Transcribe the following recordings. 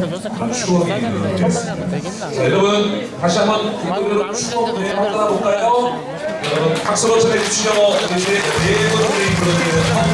근데 요새 카메라 비싸졌는데 천만이라도 되겠나? 자, 여러분 다시 한번 국민으로 무대 한번 볼까요? 여러분 박수로 전해주시죠. 이제 네 번째 불러드리는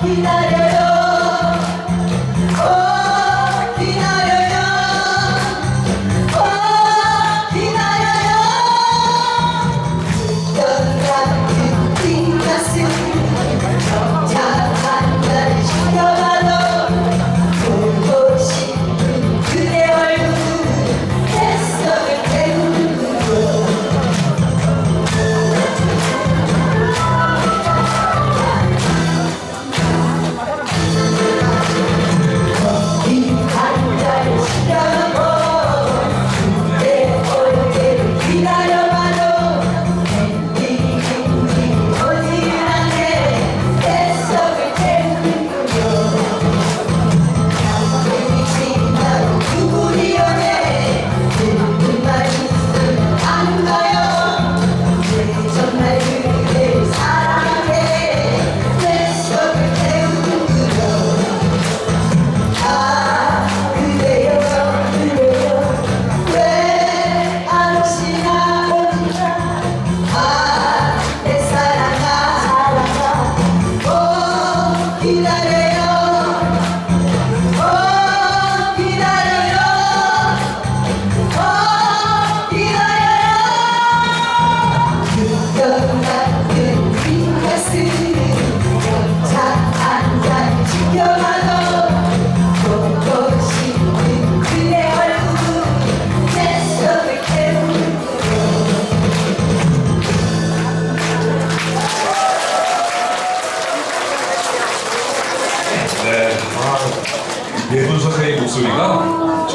Cuidarei 네. 아, 네 예쁜 선생님 목소리가